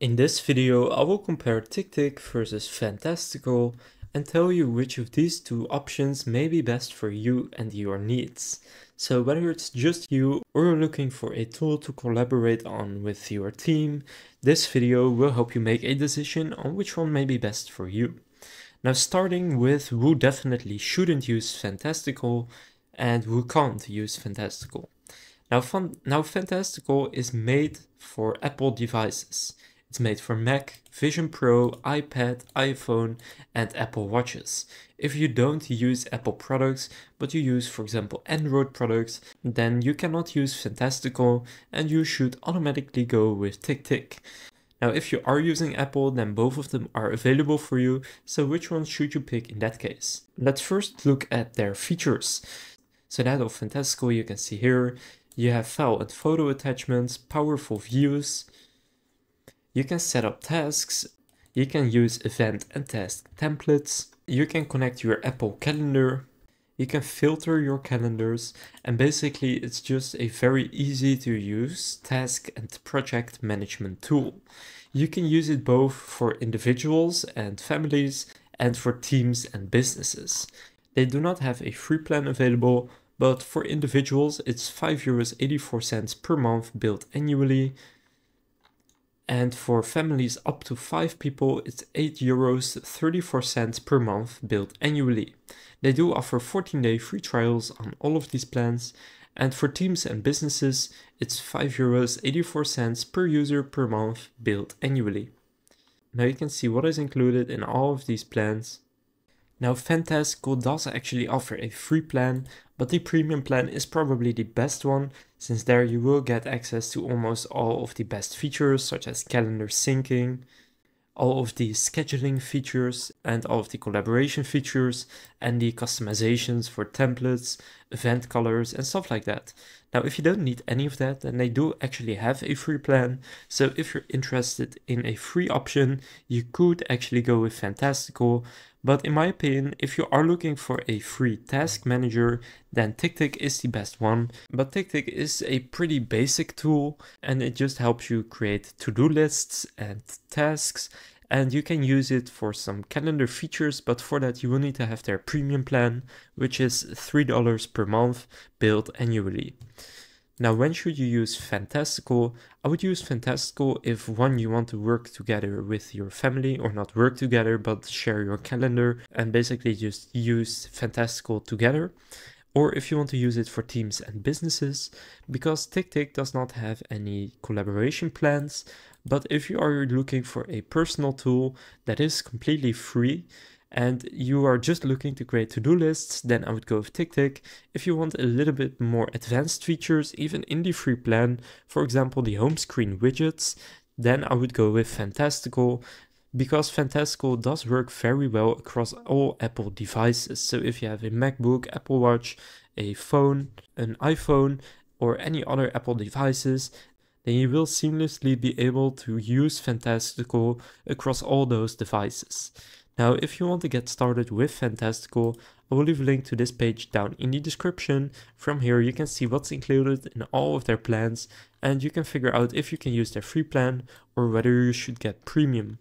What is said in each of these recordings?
In this video I will compare TickTick versus Fantastical and tell you which of these two options may be best for you and your needs. So whether it's just you or you're looking for a tool to collaborate on with your team, this video will help you make a decision on which one may be best for you. Now starting with who definitely shouldn't use Fantastical and who can't use Fantastical. Now, fun, now Fantastical is made for Apple devices. It's made for Mac, Vision Pro, iPad, iPhone, and Apple Watches. If you don't use Apple products, but you use, for example, Android products, then you cannot use Fantastical and you should automatically go with TickTick. Now, if you are using Apple, then both of them are available for you, so which one should you pick in that case? Let's first look at their features. So that of Fantastical you can see here, you have file and photo attachments, powerful views, you can set up tasks, you can use event and task templates, you can connect your Apple Calendar, you can filter your calendars, and basically it's just a very easy to use task and project management tool. You can use it both for individuals and families and for teams and businesses. They do not have a free plan available, but for individuals it's 5 euros 84 cents per month billed annually and for families up to 5 people it's 8 euros 34 cents per month billed annually. They do offer 14 day free trials on all of these plans and for teams and businesses it's 5 euros 84 cents per user per month billed annually. Now you can see what is included in all of these plans now Fantastical does actually offer a free plan, but the premium plan is probably the best one, since there you will get access to almost all of the best features such as calendar syncing, all of the scheduling features and all of the collaboration features and the customizations for templates, event colors and stuff like that. Now if you don't need any of that then they do actually have a free plan so if you're interested in a free option you could actually go with Fantastical but in my opinion, if you are looking for a free task manager, then TickTick is the best one. But TickTick is a pretty basic tool and it just helps you create to-do lists and tasks and you can use it for some calendar features, but for that you will need to have their premium plan, which is $3 per month billed annually. Now, when should you use Fantastical? I would use Fantastical if one, you want to work together with your family, or not work together, but share your calendar and basically just use Fantastical together. Or if you want to use it for teams and businesses, because TickTick does not have any collaboration plans. But if you are looking for a personal tool that is completely free, and you are just looking to create to-do lists, then I would go with TickTick. If you want a little bit more advanced features, even in the free plan, for example, the home screen widgets, then I would go with Fantastical because Fantastical does work very well across all Apple devices. So if you have a MacBook, Apple Watch, a phone, an iPhone, or any other Apple devices, then you will seamlessly be able to use Fantastical across all those devices. Now, if you want to get started with Fantastical, I will leave a link to this page down in the description. From here, you can see what's included in all of their plans, and you can figure out if you can use their free plan or whether you should get premium.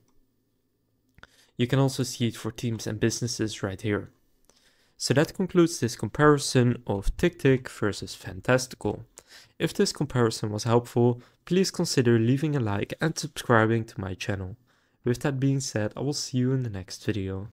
You can also see it for teams and businesses right here. So that concludes this comparison of TickTick versus Fantastical. If this comparison was helpful, please consider leaving a like and subscribing to my channel. With that being said, I will see you in the next video.